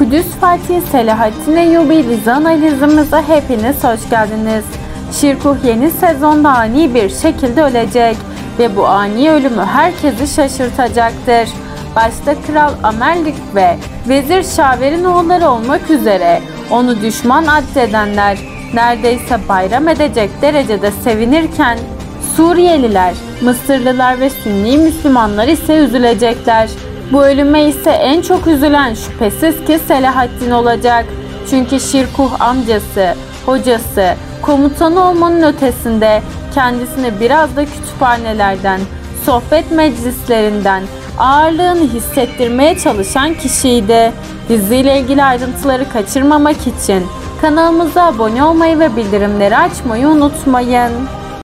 Kudüs Fatih Selahattin Eyyubi dizi analizimize hepiniz hoş geldiniz. Şirkuh yeni sezonda ani bir şekilde ölecek ve bu ani ölümü herkesi şaşırtacaktır. Başta Kral Amerlik ve Vezir Şaver'in oğulları olmak üzere onu düşman addedenler neredeyse bayram edecek derecede sevinirken Suriyeliler, Mısırlılar ve Sünni Müslümanlar ise üzülecekler. Bu ölüme ise en çok üzülen şüphesiz ki Selahaddin olacak. Çünkü Şirkuh amcası, hocası, komutanı olmanın ötesinde kendisine biraz da kütüphanelerden, sohbet meclislerinden ağırlığını hissettirmeye çalışan kişiydi. Diziyle ilgili ayrıntıları kaçırmamak için kanalımıza abone olmayı ve bildirimleri açmayı unutmayın.